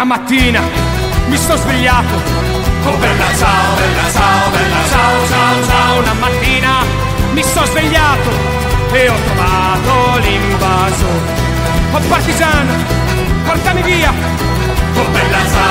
Una mattina mi sto svegliato. Oh bella ciao, bella ciao, bella ciao, ciao, ciao. Una mattina mi sto svegliato e ho trovato l'invaso. Oh partigiano, portami via. Oh bella ciao.